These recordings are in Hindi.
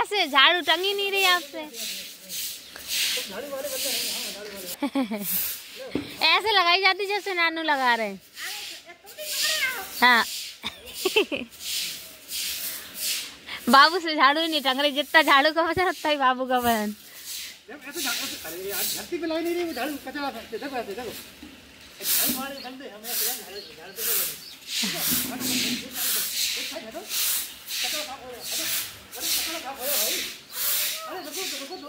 ऐसे झाड़ू टंगी नहीं रही आपसे। ऐसे लगाई जाती जैसे नानू लगा रहे हैं। हाँ। बाबू से झाड़ू ही नहीं टंग रही, जितना झाड़ू का वज़न उतना ही बाबू का वो झाड़ू कचरा फेंकते देखो ऐसे देखो झाड़ू मारे बंदे हम ऐसे यार झाड़ू झाड़ू पे लगे। कचरा साफ़ हो गया अरे अरे कचरा साफ़ हो गया भाई अरे रुको रुको दो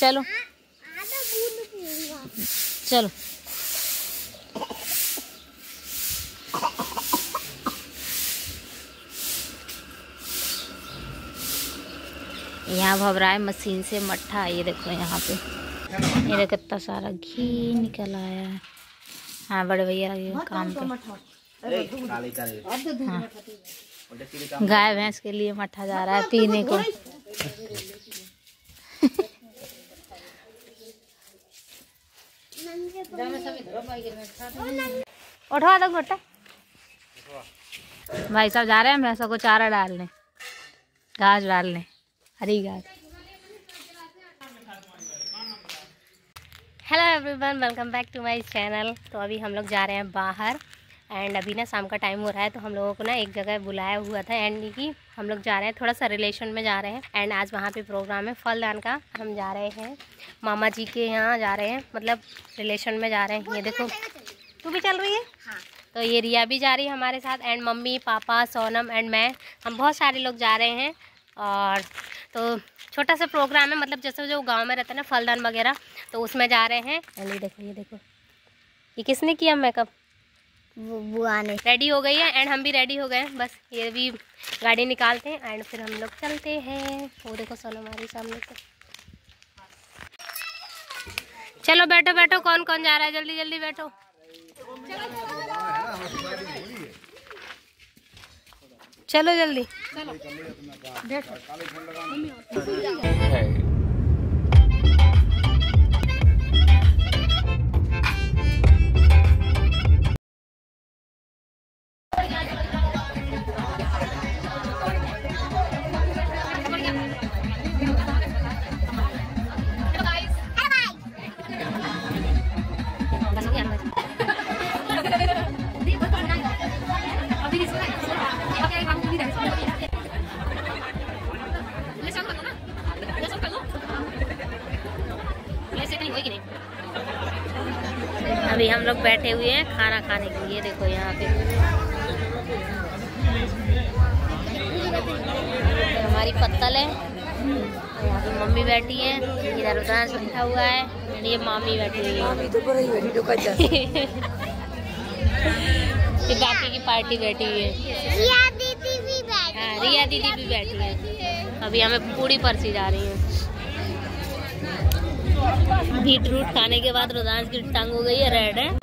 चलो। चलो। यहाँ है मशीन से मट्ठा ये देखो यहाँ पे। ये देखो कितना सारा घी निकल आया है। हाँ बड़े भैया लगे हैं काम पे हाँ। गाय भैंस के लिए मट्ठा जा रहा है पीने को। उठवा दो घोटा। भाई साहब जा रहे हैं भैंसों को चारा डालने घास डालने, हरी घास hello everyone welcome back to my channel तो अभी हम लोग जा रहे हैं बाहर। एंड अभी ना शाम का टाइम हो रहा है तो हम लोगों को ना एक जगह बुलाया हुआ था एंड कि हम लोग जा रहे हैं थोड़ा सा रिलेशन में जा रहे हैं। एंड आज वहाँ पे प्रोग्राम है फलदान का हम जा रहे हैं। मामा जी के यहाँ जा रहे हैं मतलब रिलेशन में जा रहे हैं। ये देखो तू भी चल रही है? हाँ। तो ये रिया भी जा रही है हमारे साथ and mummy papa Sonam and मैं हम बहुत सारे लोग जा रहे हैं। और तो छोटा सा प्रोग्राम है मतलब जैसे जो गाँव में रहता है ना फलदान वगैरह तो उसमें जा रहे हैं। एंड ये देखो ये देखो। ये किसने किया मेकअप बुआ ने रेडी हो गई है? एंड हम भी रेडी हो गए हैं। बस ये भी गाड़ी निकालते हैं एंड फिर हम लोग चलते हैं। वो देखो सोनम हमारे सामने से। चलो बैठो बैठो। कौन कौन जा रहा है? जल्दी जल्दी बैठो। चलो जल्दी। बस अभी हम लोग बैठे हुए हैं खाना खाने के लिए। देखो यहाँ पे। हमारी पत्तल है। यहाँ पे मम्मी बैठी है। इधर उधर बैठा हुआ है। ये मामी बैठी हुई है। फिर बाकी की पार्टी बैठी हुई है हाँ। रिया दीदी भी बैठी है। अभी हमें पूरी परसी जा रही है। बीट रूट खाने के बाद रोजान की टांग हो गई है रेड है।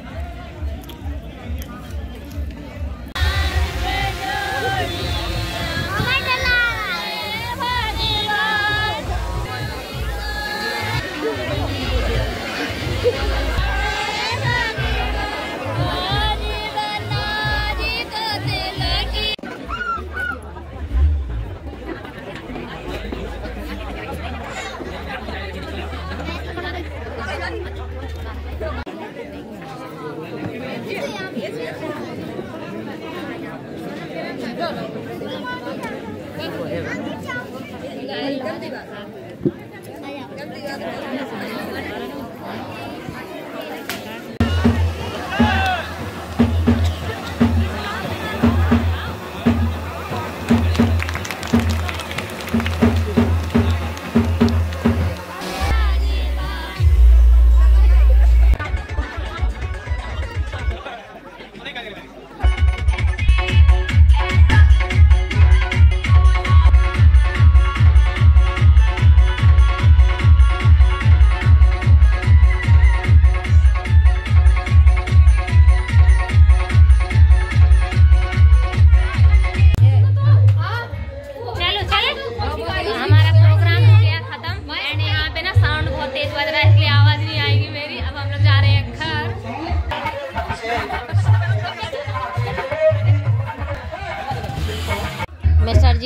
Thank you.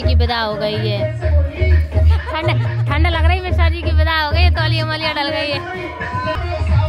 जी की विदा हो गई है। ठंड ठंड लग रही है मिश्रा जी की? विदा हो गई है? तौलिया मलिया डल गई है।